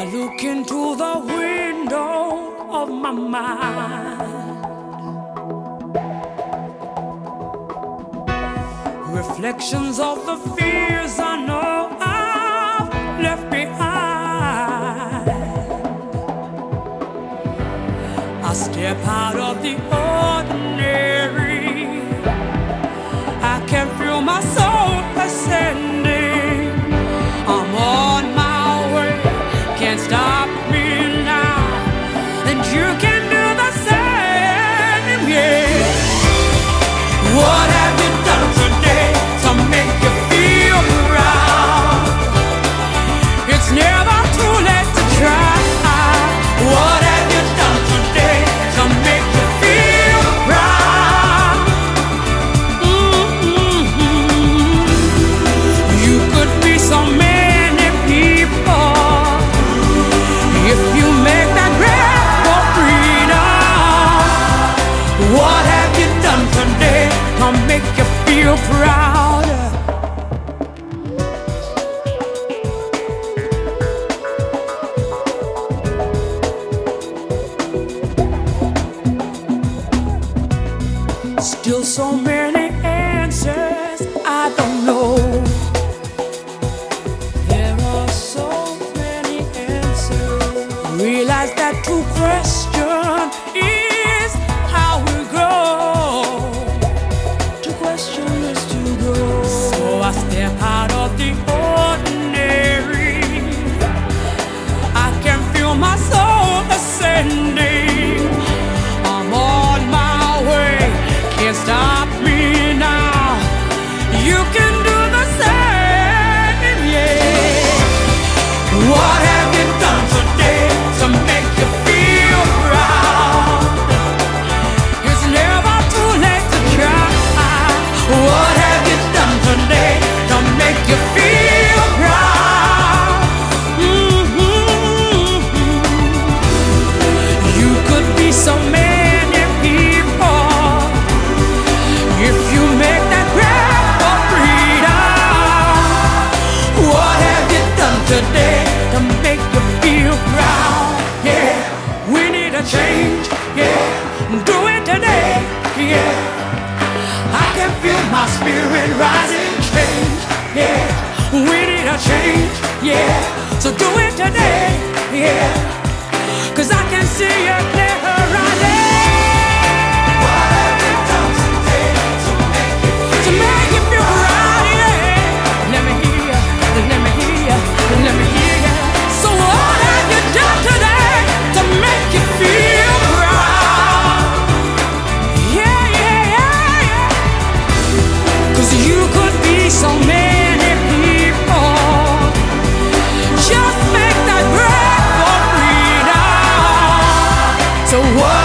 I look into the window of my mind. Reflections of the fears I know I've left behind. I step out of the What have you done today to make you feel proud? Still so many answers I don't know. There are so many answers. Realize that to question. yeah, do it today, yeah. I can feel my spirit rising, change, yeah. We need a change, yeah. So do it today, yeah. Cause I can see it. So what?